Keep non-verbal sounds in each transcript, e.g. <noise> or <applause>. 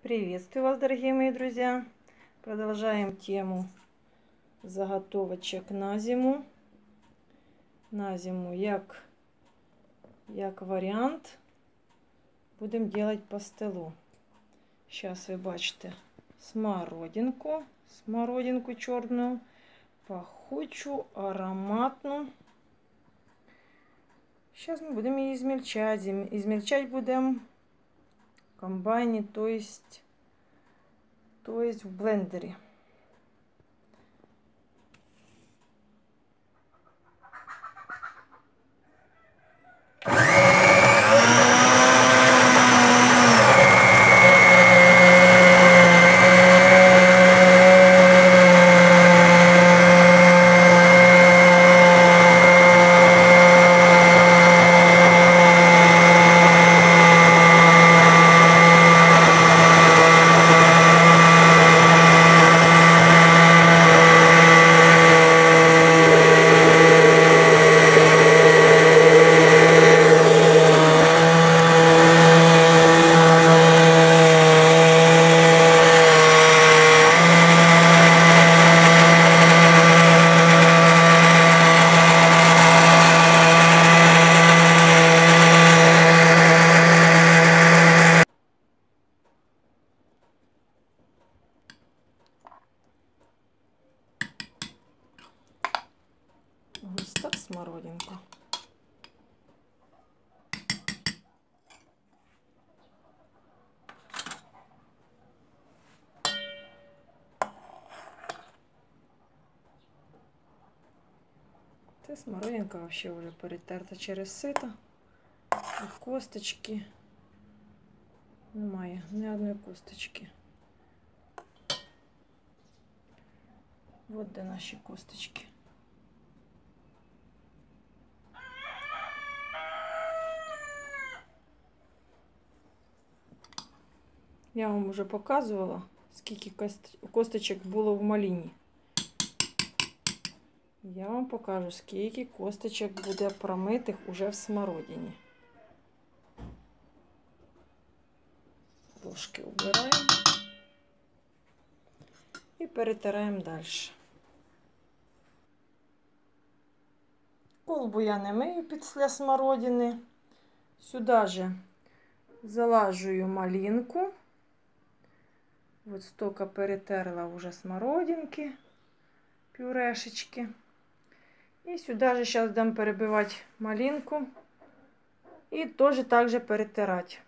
Приветствую вас, дорогие мои друзья! Продолжаем тему заготовочек на зиму. На зиму, як, як варіант, будемо делать пастилу. Сейчас ви бачите смородинку, смородинку чорну, пахучу, ароматну. Сейчас ми будемо її змельчати. Ізмельчати будемо в комбайні, то есть, то есть в блендері. Густа смородинка. Це смородинка вообще вже перетерта через сито. І косточки. Немає ні одної косточки. Вот де наші косточки. Я вам вже показувала, скільки кост- косточок було в маліні. Я вам покажу, скільки косточок буде промитих уже в смородині. Ложки убираємо і перетираємо далі. Колбу я не мию після смородини. Сюди же залажую малинку. Вот столько перетерла уже смородинки, пюрешечки. И сюда же сейчас дам перебивать малинку. И тоже так же перетирать.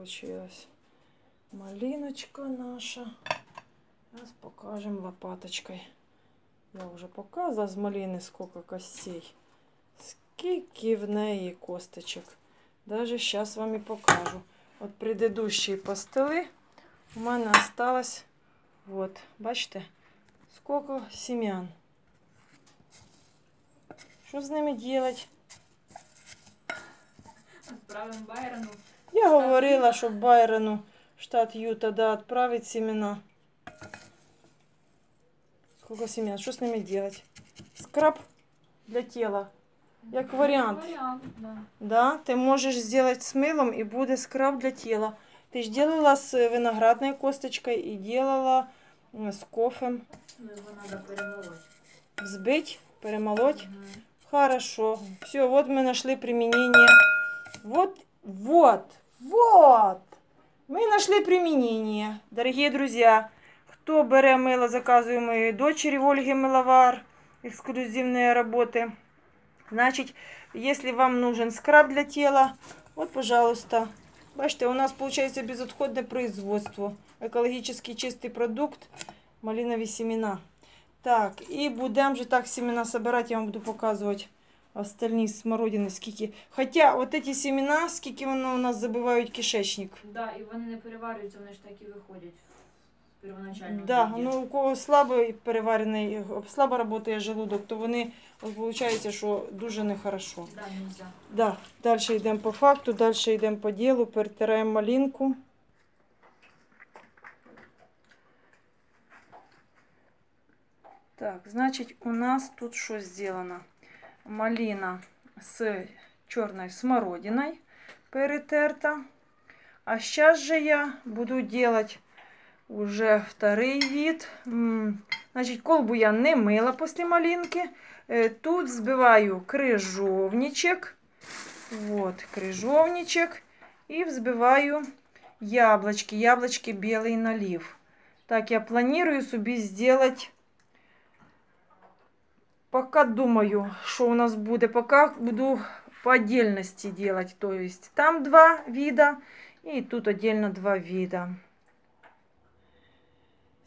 такая получилась. Малиночка наша. Сейчас покажем лопаточкой. Я уже показывала з малини сколько костей. Скільки в неї косточок. Даже сейчас вам і покажу. От предыдущие пастили у мене осталось, вот, бачите, сколько семян. Що з ними делать? Отправим Байрону. Я говорила, щоб Байрону штат Юта да, відправить семена. Сколько семян? Що з ними делать? Скраб для тела. Як варіант. Варіант, да. Да, ти можеш зробити з милом і буде скраб для тіла. Ти ж делала з виноградною косточкою і делала м, з кофем. Ну, його треба перемолоти. Взбить, перемолоть. Хорошо. Все, вот мы нашли применение. Вот, вот, вот. Мы нашли применение. Дорогие друзья, кто бере мыло, заказываю моей дочери Ольги Мыловар. Эксклюзивные работы. Значит, если вам нужен скраб для тела, вот, пожалуйста. Бачите, у нас получается безотходное производство. Экологически чистый продукт. Малиновые семена. Так, і будемо вже так семена собирати, я вам буду показувати остальні смородини, скільки. Хоча от ці семена, скільки воно у нас забивають кишечник. Да, і вони не переварюються, вони ж так і виходять в Да, ну у кого слабий переварений, слабо працює желудок, то вони виходить, що дуже нехорошо. Да, нельзя. Да, далі йдемо по факту, далі йдемо по ділу, перетираємо малинку. Так, значить, у нас тут що зроблено? Малина з чорною смородиною перетерта. А сейчас же я буду делать уже второй вид. Значить, колбу я не мила після малинки. Е, Тут взбиваю крижовничек. Вот, крыжовничек. И взбиваю яблочки. Яблочки белый налив. Так, я планирую себе сделать. Пока думаю, что у нас будет. Пока буду по отдельности делать. То есть там два вида. И тут отдельно два вида.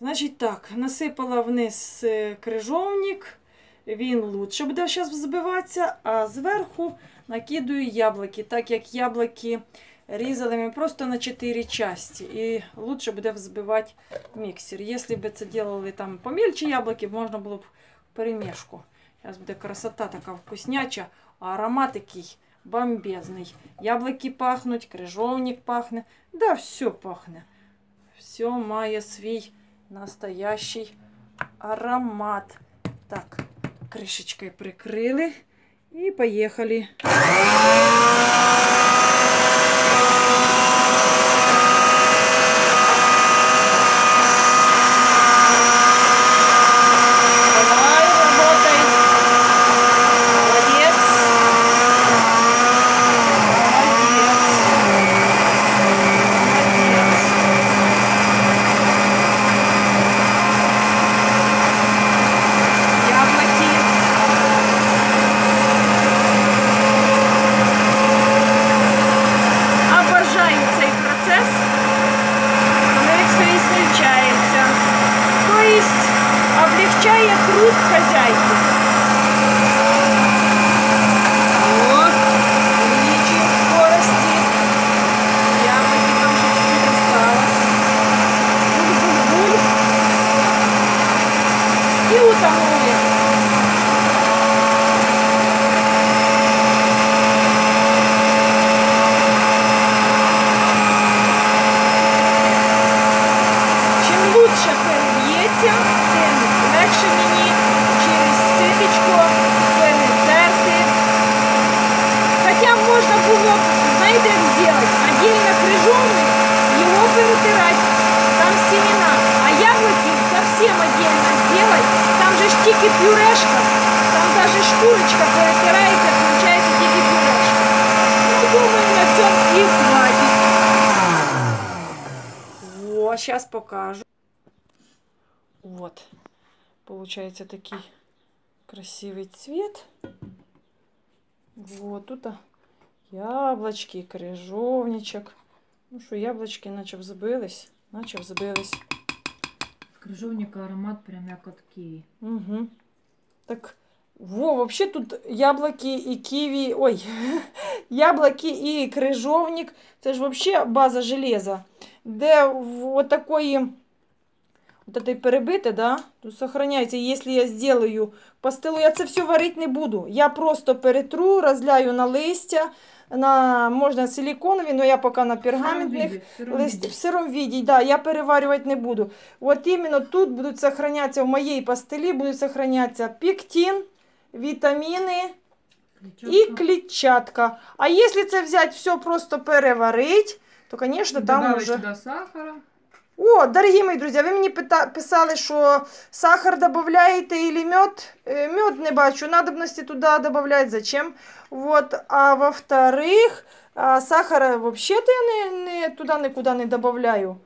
Значить так, насипала вниз е, крижовник. Він лучше буде зараз взбиватися, а зверху накидаю яблуки, так як яблуки різали просто на 4 части. І лучше буде взбивати міксер. Якщо б це делали там помельче яблуки, можна було б перемішку. Зараз буде красота така вкусняча, а аромат такий бомбезний. Яблуки пахнуть, крижовник пахне. Да, все пахне. Все має свій настоящий аромат. Так, крышечкой прикрыли и поехали. переб'ється, тим легше мені через ситочко перетерти. Хоча можна було б, знаєте, як зробити? Отдельно крижовник, його перетирати, там семена. А яблоки совсем отдельно сделать. Там же ж тільки пюрешка, там даже шкурочка перетирається, получається тільки пюрешка. Ну, думаю, на цьому і хватить. О, сейчас покажу. Вот. Получается такой красивый цвет. Вот тут а, яблочки, крыжовничек. Ну что, яблочки наче взбились, наче взбились. В крижовника аромат прям як от киви. Угу. Так, во, вообще тут яблоки и киви, ой, <laughs> яблоки и крыжовник, це ж вообще база железа. Де вот такої, вот этой перебите, да, тут сохраняється, якщо я сделаю пастилу, я це все варити не буду. Я просто перетру, розляю на листя, на, можна силиконові, но я поки на пергаментних. Лист в сыром виде, да, я переваривать не буду. Вот именно тут будут сохраняться, в моей пастиле будут сохраняться пектин, витамины и клетчатка. А если це взять все просто переварить, то, конечно, там Добавить уже... сюда сахара. О, дорогі мої друзі, ви мені писали, що сахар додаєте или мед. Е, Мед не бачу, надобності туди додавати, зачем. Вот. А во-вторых, сахара вообще-то я не, не, туди нікуди не додаю.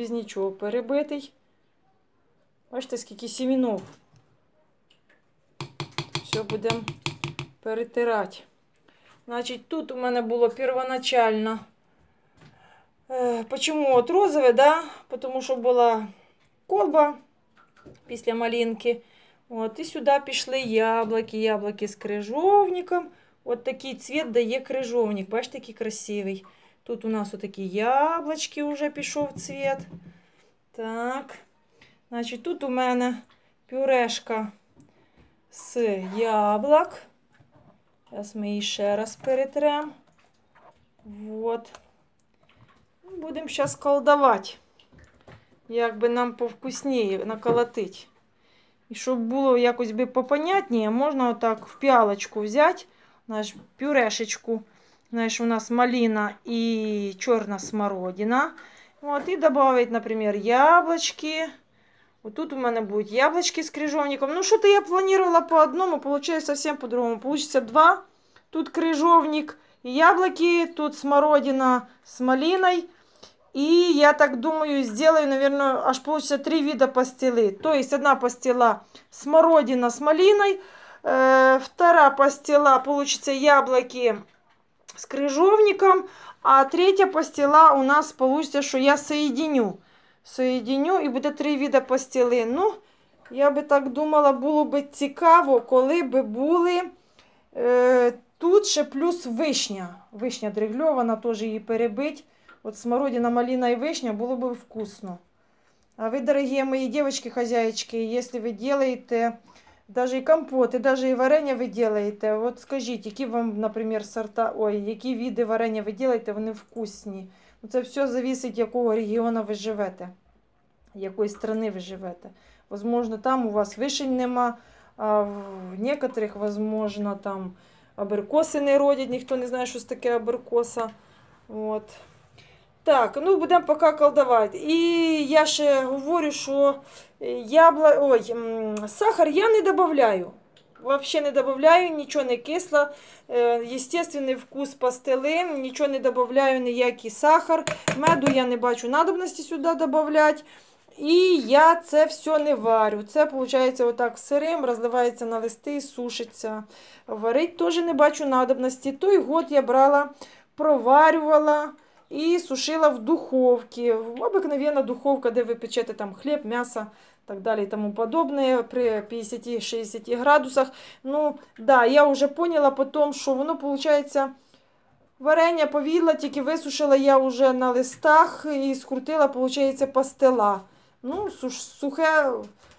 Без нічого перебитий. Бачите, скільки сімінов. Все будемо перетирати. Значить, тут у мене було первоначально. Е, Почему от розове, да? Тому що була колба після малинки. От, і сюди пішли яблуки, яблуки з крижовником. От такий цвіт дає крижовник. Бачите, який красивий. Тут у нас отакі яблучки вже пішов цвіт. Так. Значить, тут у мене пюрешка з яблук. Зараз ми її ще раз перетремо. Вот. Будемо зараз колдувати. Як би нам повкусніше наколотити. І щоб було якось би попонятніше, можна отак в піалочку взяти наш пюрешечку. Знаєш, у нас малина і чорна смородина. От, і додати, наприклад, яблочки. Отут у мене будуть яблочки з крижовником. Ну, що-то я планувала по одному, получается совсем по-другому. Получится два. Тут крижовник и яблоки, тут смородина с малиной. И я так думаю, сделаю, наверное, аж получится три вида пастилы. То есть одна пастила смородина с малиной, э, вторая пастила получится яблоки с крыжовником, а третья пастила у нас получится, что я соединю. Соединю і буде три вида пастили. Ну, я би так думала, було би цікаво, коли би були е, тут ще плюс вишня. Вишня дригльована, теж її перебить. От смородина, малина і вишня було б вкусно. А ви, дорогі мої дівчатки, хозяйочки, якщо ви делаете даже і компоти, даже і варення ви делаете, от скажіть, які вам, наприклад, сорта, ой, які види варення ви делаете, вони вкусні. Це все залежить, якого регіону ви живете, якої країни ви живете. Возможно, там у вас вишень нема, а в некоторих, возможно, там аберкоси не родять, ніхто не знає, що це таке аберкоса. От. Так, ну будемо поки колдувати. І я ще говорю, що ябла... Ой, сахар я не додаю. Вообще не додаю, нічого не кисло. Е, Естественний вкус пастили, нічого не додаю, ніякий сахар. Меду я не бачу надобності сюди додати. І я це все не варю. Це, виходить, отак сирим, розливається на листи, сушиться. Варить теж не бачу надобності. Той год я брала, проварювала і сушила в духовці. Обикновенна духовка, де ви печете там хліб, м'ясо так далі і тому подобне при 50-60 градусах. Ну, да, я вже поняла потім, що воно, виходить, варення повідло, тільки висушила я вже на листах і скрутила, виходить, пастила. Ну, сухе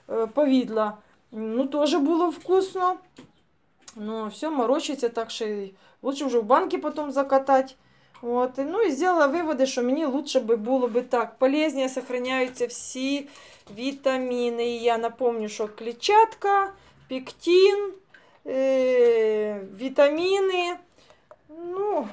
е, повідло. Ну, теж було вкусно. Ну, все морочиться, так що лучше вже в банки потім закатати. От. Ну і зробила виводи, що мені лучше би було би так. Полезніше сохраняються всі вітаміни. І я напомню, що клітчатка, пектин, е, вітаміни. Ну,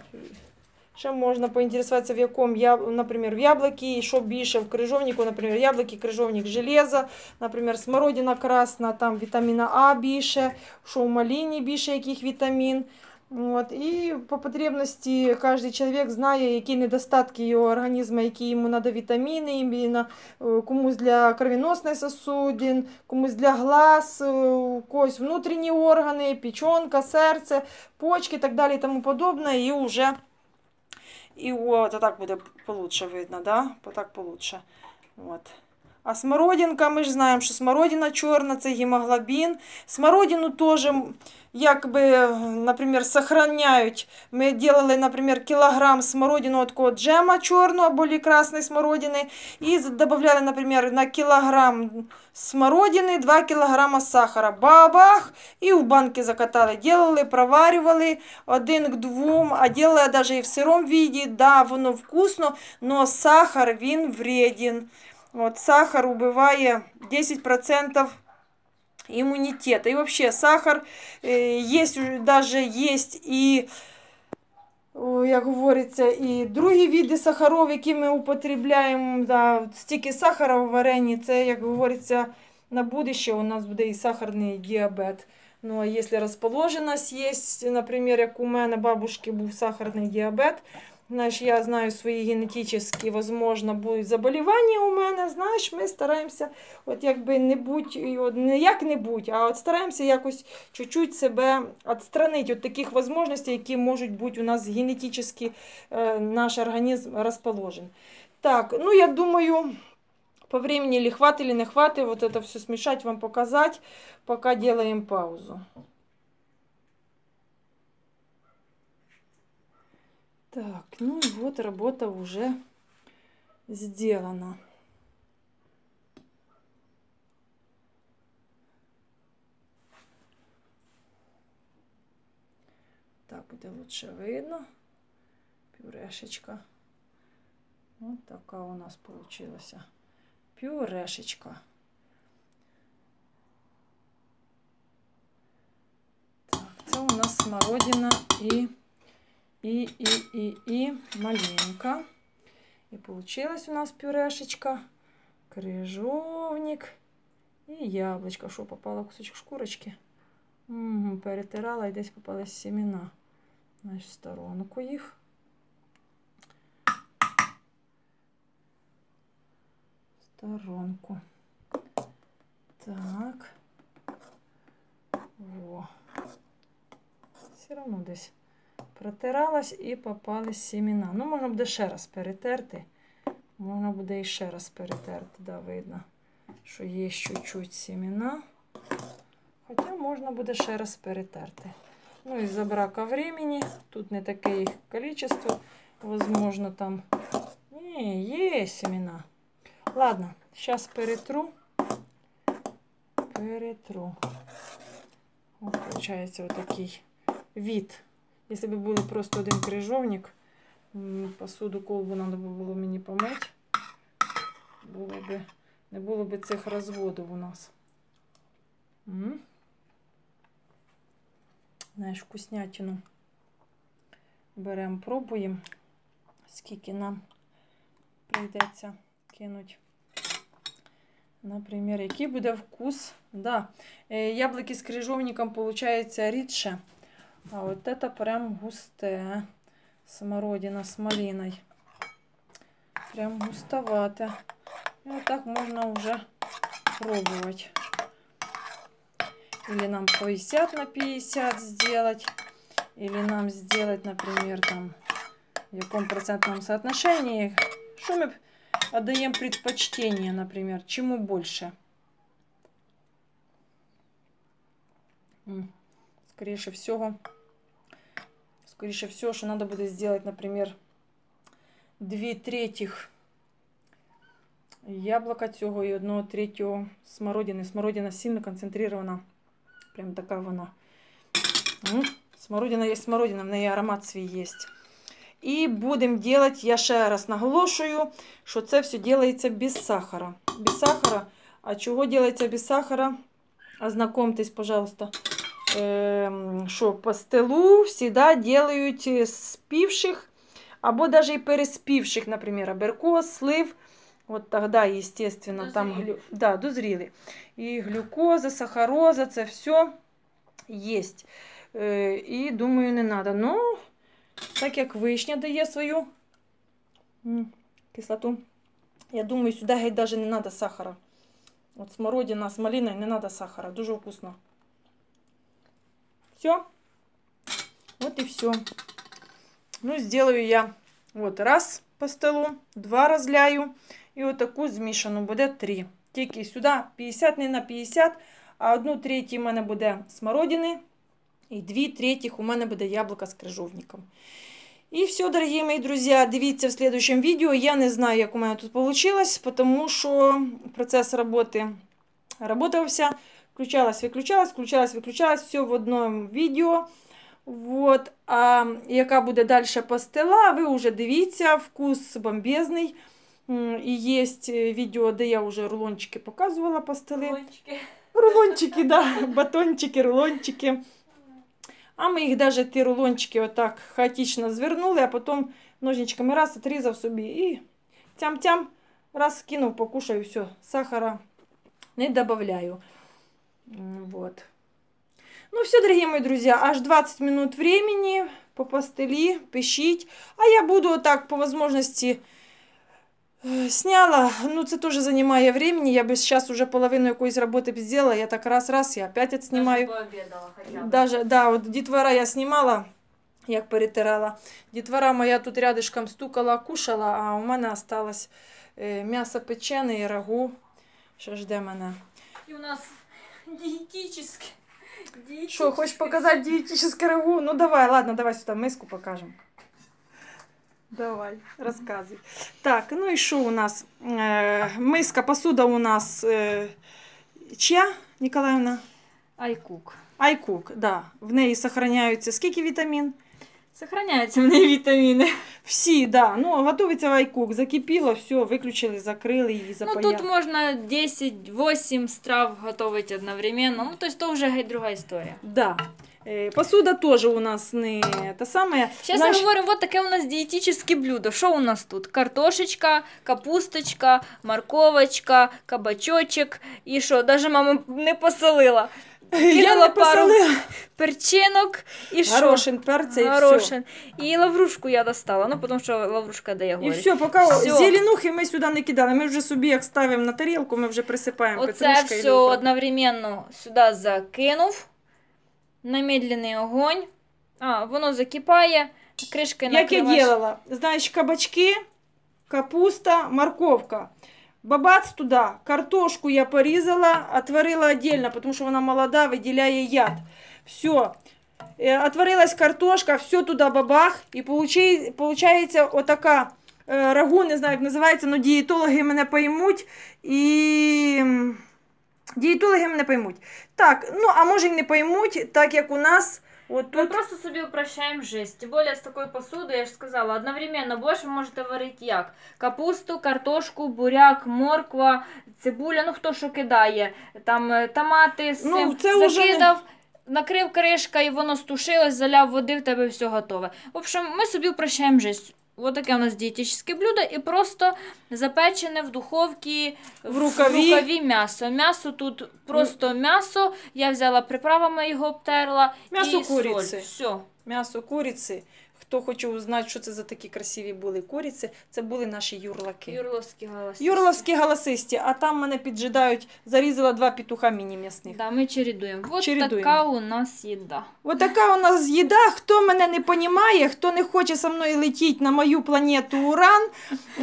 ще можна поінтересуватися, в якому, наприклад, в яблукі, і що більше в крижовнику, наприклад, яблуки, крижовник, железо, наприклад, смородина красна, там вітаміна А більше, що в малині більше яких вітамін. От, і по потребності кожен чоловік знає, які недостатки його організму, які йому треба вітаміни, іменно, е, комусь для кровеносних сосудин, комусь для глаз, у когось внутрішні органи, печінка, серце, почки і так далі і тому подобне. І вже і от так буде получше видно, да? Так получше. От. А смородинка, ми ж знаємо, що смородина чорна, це гемоглобін. Смородину теж, якби, наприклад, сохраняють. Ми робили, наприклад, кілограм смородину такого джема чорного або красної смородини. І додавали, наприклад, на кілограм смородини 2 кілограма сахара. Бабах! І в банки закатали. Делали, проварювали один к двом, а делали навіть і в сирому віді. Да, воно вкусно, але сахар, він вреден. Вот, сахар убиває 10% иммунитета. И вообще сахар э, есть уже- даже есть і, о, як говориться, і другі види сахаров, які ми употребляємо. Да, стільки сахара в варенні, це, як говориться, на будущее у нас буде і сахарний діабет. Ну, а якщо розположеність є, наприклад, як у мене бабушки був сахарний діабет, Знаєш, я знаю свої генетичні, возможно, будуть заболівання у мене. Знаєш, ми стараємося, от якби не будь, не як-небудь, а от стараємося якось чуть-чуть себе відстранити від таких можливостей, які можуть бути у нас генетично е, наш організм розположен. Так, ну я думаю, по времени или хватит, или не хватит, вот это все смешать, вам показать, пока делаем паузу. Так, ну и вот работа уже сделана. Так буде лучше видно. Пюрешечка. Вот така у нас получилась. Пюрешечка. Так, це у нас смородина і и, и, и, и малинка. И получилась у нас пюрешечка, крыжовник и яблочко. Что, попало кусочек шкурочки? Угу, перетирала и здесь попались семена. Значит, в сторонку. В сторонку. Так. Во. Все равно здесь протиралась і попались семена. Ну, можна буде ще раз перетерти. Можна буде і ще раз перетерти, да, видно, що є чуть-чуть семена. Хоча можна буде ще раз перетерти. Ну, із-за брака времени, тут не таке їх количество, возможно, там. Ні, є семена. Ладно, зараз перетру. Перетру. Ось, виходить, отакий від. Если бы был просто один крижовник, посуду колбу надо бы було мені помити, було би, не було б цих розводів у нас. М? Знаєш, вкуснятину беремо, пробуємо, скільки нам прийдеться кинути. Наприклад, який буде вкус. Да. Яблуки з крижовником, виходить, рідше. А вот это прям густая смородина с малиной. Прям густовато. И вот так можно уже пробовать. Или нам 50 на 50 сделать. Или нам сделать, например, там в каком процентном соотношении. Что мы отдаем предпочтение, например, чему больше. Скорее всего, скоріше всього, що треба буде зробити, наприклад, 2 третіх яблука цього і 1 третього смородини. Смородина сильно концентрована. Прям така вона. Смородина є смородина, в неї аромат свій є. І будемо робити, я ще раз наголошую, що це все робиться без сахара. Без сахара. А чого робиться без сахара? Ознакомтесь, пожалуйста. Що пастилу всегда делают спивших, або даже и переспивших, например, аберкос, слив. Вот тогда, естественно, дозріли. там глю... да, дозріли. І глюкоза, сахароза, це все есть. І думаю, не треба. Ну, так як вишня дає свою кислоту, я думаю, сюди геть даже не треба сахара. От смородина з малиною не треба сахара. Дуже вкусно. Все. Вот и все. Ну, сделаю я вот раз по столу, два разляю. І отаку змішану буде три. Тільки сюди 50 не на 50, а одну третю у мене буде смородини. І дві третіх у мене буде яблука з крижовником. І все, дорогі мої друзі, дивіться в следующем відео. Я не знаю, як у мене тут вийшло, тому що процес роботи работався. Включалась, выключалась, включалась, выключалась, все в одному відео. Вот. А яка буде далі пастила, ви вже дивіться, вкус бомбезний. І є відео, де я вже рулончики показувала пастили. Рулончики. Рулончики, да, батончики, рулончики. А ми їх навіть ті рулончики отак хаотично звернули, а потім ножничками раз отрізав собі і тям-тям, раз кинув, покушаю, все, сахара не додаю. Вот. Ну все, дорогие мои друзья, аж 20 минут времени по пастелі, пишіть. А я буду так по можливості е, сняла. Ну, це теж займає времени. Я би зараз уже половину якоїсь роботи б зробила. Я так раз-раз, я опять отснимаю. Даже пообедала хотя бы. Даже, да, от дітвора я знімала, як перетирала. Дітвора моя тут рядышком стукала, кушала, а у мене осталось е, м'ясо печене і рагу. Що жде мене? И у нас диетический. Что, хочешь показать диетическое рагу? Ну давай, ладно, давай сюда миску покажем. Давай, рассказывай. Так, ну і що у нас? Е, миска, посуда у нас е, чия, Ніколаївна? Айкук. Айкук, да. В неї сохраняются скільки вітамін? Сохраняются в ней витамины. Всі, да. Ну, готується вайкук, закипіло, все, виключили, закрили її, Ну, тут можно 10-8 страв готовить одновременно. Ну, то есть то уже геть другая история. Да. Е, Посуда теж у нас не та саме. Сейчас Наш- мы говорим, вот такое у нас диетическое блюдо. Что у нас тут? Картошечка, капусточка, морковочка, кабачочек. И что, даже мама не посолила. Я кинула не пару посолила. Перчинок и что? Горошин, перця і все. Горошин. И лаврушку я достала, ну, потому что лаврушка дає І все, поки Всьо. зеленухи ми сюди не кидали. Ми вже собі як ставимо на тарілку, ми вже присипаємо Оце все одновременно сюди закинув на медленний огонь. А, воно закипає, кришкою Як я накриваєш. делала? Знаєш, кабачки, капуста, морковка. Бабац туди, картошку я порізала, отварила отдельно, тому що вона молода, виділяє яд. Все. Отварилась картошка, все туди бабах, і получи- получається отака е, рагу, не знаю, як називається, але дієтологи мене поймуть. І дієтологи мене поймуть. Так, ну а може й не поймуть, так як у нас от Ми тут. просто собі упрощаємо жизнь. Тим більше з такою посудою, я ж сказала, одновременно борщ ви можете варити як? Капусту, картошку, буряк, морква, цибуля, ну хто що кидає. Там е, томати з Ну, це закидав. уже. Накрив кришка і воно стушилось, заляв води, в тебе все готове. В общем, ми собі упрощаємо жизнь. Ось таке у нас дієтичне блюдо і просто запечене в духовці В рукаві. в рукаві м'ясо. М'ясо тут просто м'ясо. Я взяла приправами його обтерла. М'ясо і куриці. Соль. Все. М'ясо куриці. Хто хоче узнати, що це за такі красиві були куриці, це були наші юрлаки. Юрловські голоси. Юрловські голосисті, а там мене піджидають, зарізала два петуха міні-м'ясних. Да, ми чередуємо. Вот Чередуємо. така у нас їда. Отака у нас їда. Хто мене не понімає, хто не хоче со мною летіти на мою планету Уран,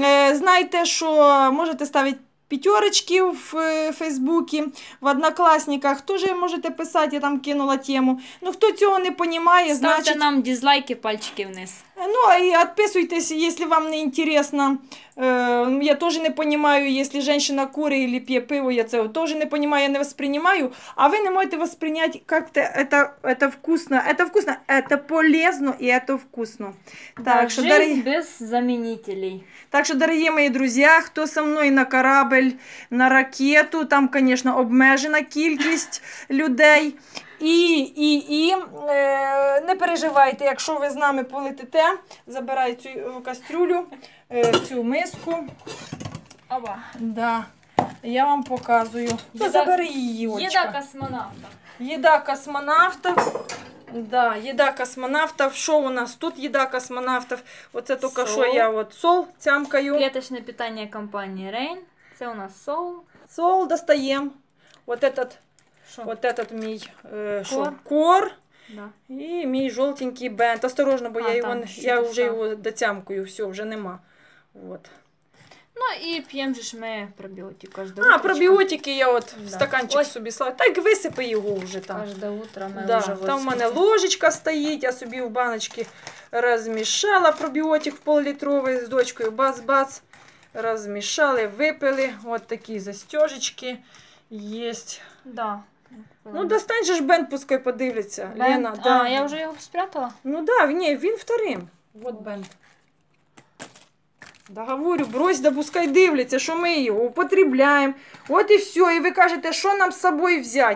е, знайте, що можете ставити п'ятерочки в е, Фейсбуці, в Однокласниках. Теж можете писати, я там кинула тему. Ну, хто цього не понімає, Ставте значить. нам дизлайки, пальчики вниз. Ну, и отписывайтесь, если вам не интересно. Э, Я тоже не понимаю, если женщина курит или пье пиво, я це тоже не понимаю, я не воспринимаю. А вы не можете воспринять как-то это, это вкусно. Это вкусно, это полезно и это вкусно. Так что, Жизнь дорогие, без замінителей. так что, дорогие мои друзья, хто со мною на корабль, на ракету, там, конечно, обмежена кількість людей. І, і, і е, не переживайте, якщо ви з нами полетите, забирай цю е, кастрюлю, е, цю миску. Оба. Да. Я вам показую. Їда- забери її, Їда Олечка. космонавта. Їда космонавтів. Да, їда космонавтів. Що у нас тут їда космонавтів? Оце тільки що я от сол тямкаю. Клеточне питання компанії Rain. Це у нас соул. Сол достаємо. Вот этот? Вот этот мій е, Кор. Да. І мій жовтенький бент. Осторожно, бо А, я, його, я вже його дотямкую, все, вже нема. От. Ну і п'ємо же ж ми пробіотик кожне А, пробіотики я от в Да. стаканчик Ось. собі слав. Так висипи його вже там. Кожне утро ми Да, вже там в мене ложечка стоїть, я собі в баночці розмішала пробіотик в пол-літровий з дочкою. Бац-бац. Розмішали, випили. От такі застежечки є. Да. Ну, достань же ж Бен, пускай подивляться. Бент? Лена, да. А, я вже його спрятала. Ну да, ні, він вторим. Вот Бен. Да говорю, брось, да пускай дивляться, що ми його употребляємо. От і все. І ви кажете, що нам з собою взяти.